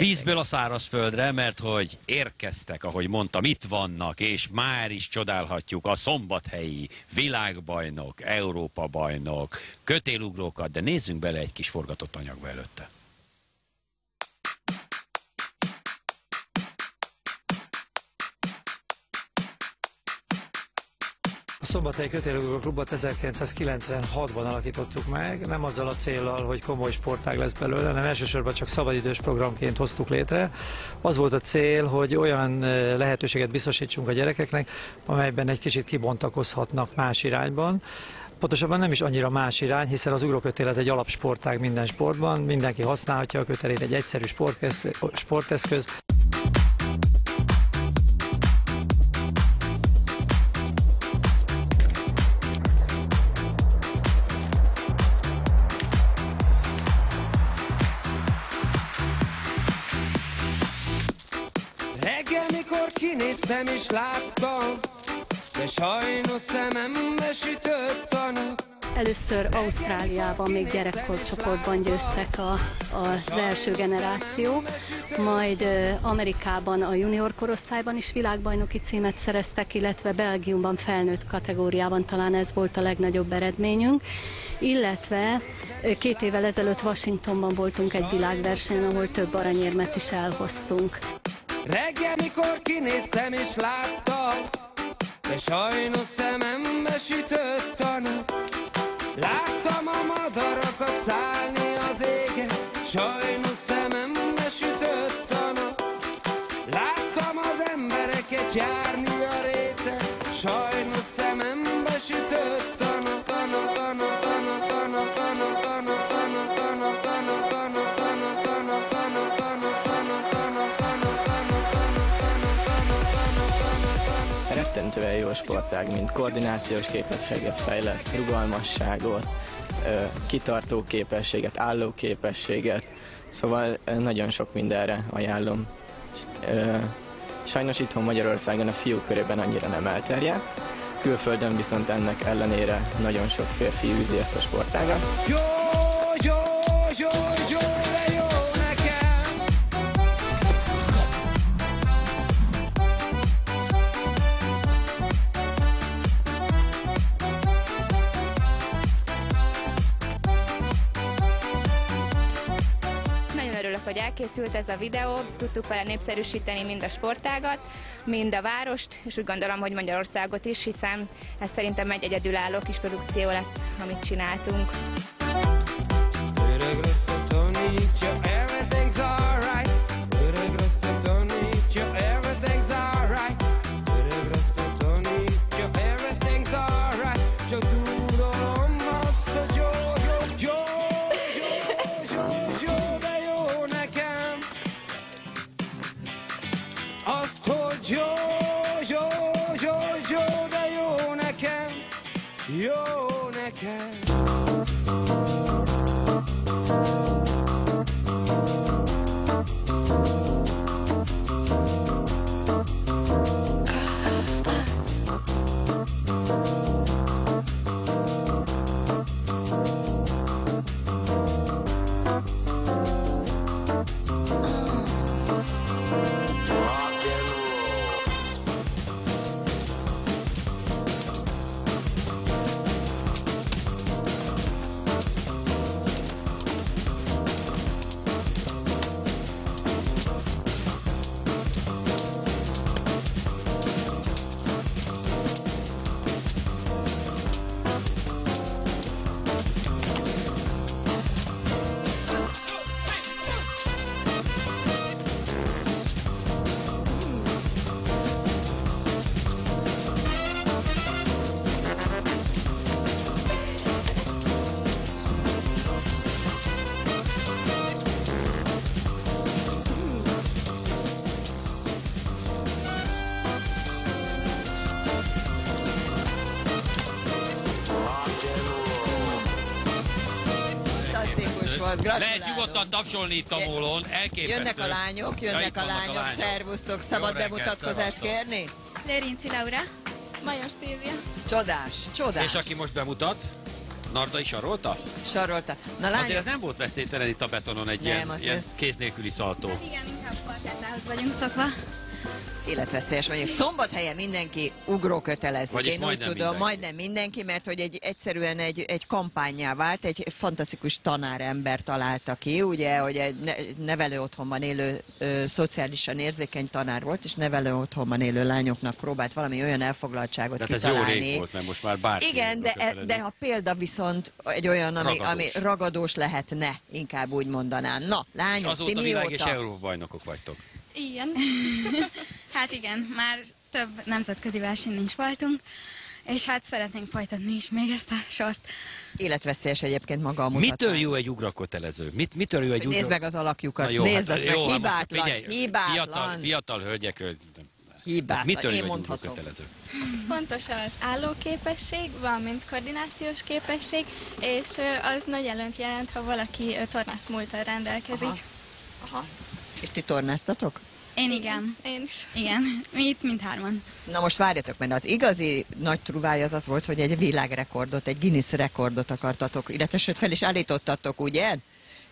Vízből a szárazföldre, mert hogy érkeztek, ahogy mondtam, itt vannak, és már is csodálhatjuk a szombathelyi világbajnok, Európa bajnok, kötélugrókat, de nézzünk bele egy kis forgatott anyagba előtte. A Szombathelyi Kötélugó Klubot 1996-ban alakítottuk meg, nem azzal a célral, hogy komoly sportág lesz belőle, hanem elsősorban csak szabadidős programként hoztuk létre. Az volt a cél, hogy olyan eh, lehetőséget biztosítsunk a gyerekeknek, amelyben egy kicsit kibontakozhatnak más irányban. Pontosabban nem is annyira más irány, hiszen az ugrókötél ez egy alapsportág minden sportban, mindenki használhatja a kötelét, egy egyszerű sporteszköz, sporteszköz. Kinéztem és láttam, de sajnos szemembe sütött a nap. Először Ausztráliában még gyerekkorcsoportban győztek a, az első generáció, majd Amerikában a junior korosztályban is világbajnoki címet szereztek, illetve Belgiumban felnőtt kategóriában talán ez volt a legnagyobb eredményünk, illetve két évvel ezelőtt Washingtonban voltunk egy világversenyen, ahol több aranyérmet is elhoztunk. Reggel, mikor kinéztem és láttam, de sajnos szemembe sütött a nap. Rettentően jó sportág, mint koordinációs képességet fejleszt, rugalmasságot, kitartó képességet, álló képességet, szóval nagyon sok mindenre ajánlom. Sajnos itthon Magyarországon a fiú körében annyira nem elterjedt, külföldön viszont ennek ellenére nagyon sok férfi űzi ezt a sportágat. Jó, örülök, hogy elkészült ez a videó, tudtuk vele népszerűsíteni mind a sportágat, mind a várost, és úgy gondolom, hogy Magyarországot is, hiszen ez szerintem egy egyedülálló kis produkció lett, amit csináltunk. Volt, Lehet gratulálok. nyugodtan tapsolni itt a mólon, elképesztő. Jönnek a lányok, Ja, jönnek itt a vannak lányok, szervusztok, szabad reggelt, bemutatkozást szevasztok. kérni? Lerinci Laura, Majos Szilvia. Csodás, csodás. És aki most bemutat? Narda is arolta? Sarolta. Na Azért lányok, ez nem volt veszélytelen itt a betonon egy Nem, ilyen, ilyen ezt- kéz nélküli szaltó. Igen, inkább parkettához vagyunk szokva. Életveszélyes vagyok. Szombathelyen mindenki ugró kötelezik. Vagyis Én úgy tudom, mindenki. majdnem mindenki, mert hogy egy, egyszerűen egy, egy kampányá vált, egy fantasztikus tanárember találta ki, ugye, hogy egy ne, nevelő otthonban élő, ö, szociálisan érzékeny tanár volt, és nevelő otthonban élő lányoknak próbált valami olyan elfoglaltságot Tehát ez jó kitalálni. rég volt, mert most már bárki. Igen, de, e- de a példa viszont egy olyan, ami Ragadós. ami ragadós lehetne, inkább úgy mondanám. Na, És lányok, ti azóta világ és mióta? Európa bajnokok vagytok. Igen. hát igen, már több nemzetközi versenyen is voltunk, és hát szeretnénk folytatni is még ezt a sort. Életveszélyes egyébként maga a mutatvány. Mitől jó egy ugrakötelező? Mit, mitől jó egy Hogy nézd ugrak... meg az alakjukat, Na jó, nézd hát, azt jó, meg, hát hibátlan, figyelj, hibátlan, Fiatal, fiatal hölgyekről. hibátlan, Mitől én mondhatom. Fontos az állóképesség, valamint koordinációs képesség, és az nagy előnyt jelent, ha valaki tornász múltal rendelkezik. Aha. Aha. És ti tornáztatok? Én igen. Én is. Igen, mi itt mindhárman. Na most várjatok, mert az igazi nagy truváj az az volt, hogy egy világrekordot, egy Guinness rekordot akartatok, illetve sőt fel is állítottatok, ugye?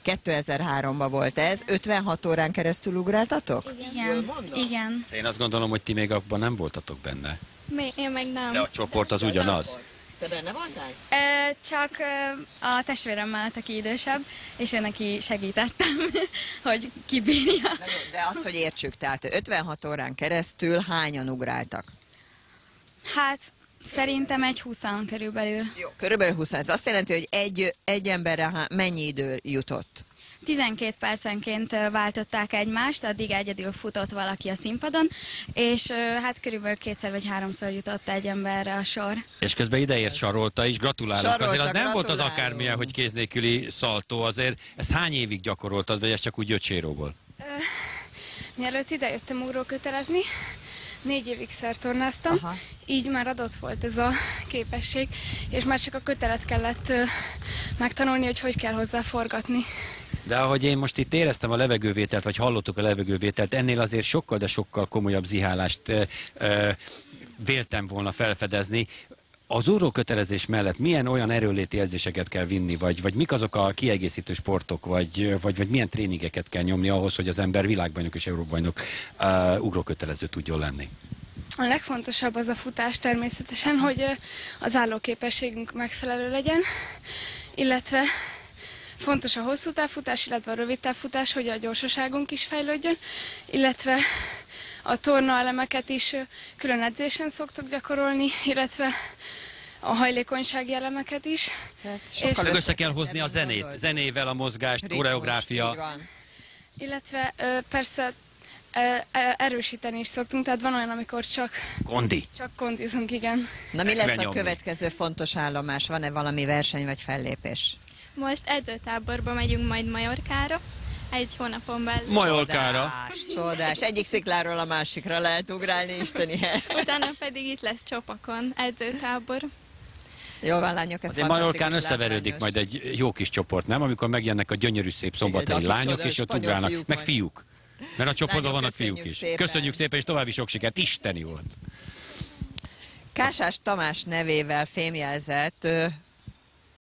2003-ban volt ez, 56 órán keresztül ugráltatok? Igen. Igen. Én azt gondolom, hogy ti még abban nem voltatok benne. Mi, én meg nem. De a csoport az ugyanaz. Te benne voltál? Ö, csak ö, a testvérem mellett, aki idősebb, és én neki segítettem, hogy kibírja. Na jó, de azt, hogy értsük, tehát 56 órán keresztül hányan ugráltak? Hát szerintem egy 20 körülbelül. Jó, körülbelül 20. Ez azt jelenti, hogy egy, egy emberre há- mennyi idő jutott? 12 percenként ö, váltották egymást, addig egyedül futott valaki a színpadon, és ö, hát körülbelül kétszer vagy háromszor jutott egy emberre a sor. És közben ideért sarolta is, gratulálok. Sarolta, azért az nem volt az akármilyen, hogy kéz nélküli szaltó, azért ezt hány évig gyakoroltad, vagy ez csak úgy öcséróból? Mielőtt idejöttem ugrókötelezni, négy évig szertornáztam, Aha. így már adott volt ez a képesség, és már csak a kötelet kellett ö, megtanulni, hogy hogy kell hozzá forgatni. De ahogy én most itt éreztem a levegővételt, vagy hallottuk a levegővételt, ennél azért sokkal, de sokkal komolyabb zihálást ö, ö, véltem volna felfedezni. Az kötelezés mellett milyen olyan erőléti edzéseket kell vinni, vagy, vagy mik azok a kiegészítő sportok, vagy, vagy, vagy milyen tréningeket kell nyomni ahhoz, hogy az ember világbajnok és euróbajnok uh, ugrókötelező tudjon lenni? A legfontosabb az a futás természetesen, hogy az állóképességünk megfelelő legyen, illetve fontos a hosszú távfutás, illetve a rövid távfutás, hogy a gyorsaságunk is fejlődjön, illetve a torna elemeket is külön edzésen szoktuk gyakorolni, illetve a hajlékonysági elemeket is. Sokkal Meg És- össze kell hozni a zenét, zenével a mozgást, Ritmus, koreográfia. Illetve persze erősíteni is szoktunk, tehát van olyan, amikor csak, Kondi. csak kondizunk, igen. Na mi lesz a következő fontos állomás? Van-e valami verseny vagy fellépés? Most edzőtáborba megyünk majd Majorkára, egy hónapon belül. Majorkára. Csodás, csodás. Egyik szikláról a másikra lehet ugrálni, isteni. Utána pedig itt lesz Csopakon edzőtábor. Jó van, lányok, ez Azért Majorkán összeverődik látványos. majd egy jó kis csoport, nem? Amikor megjelennek a gyönyörű szép szombathelyi Igen, lányok, és ott ugrálnak. fiúk Meg majd. fiúk. Mert a csoportban vannak fiúk is. szépen. Köszönjük szépen, és további sok sikert. Isteni volt. Kásás Tamás nevével fémjelzett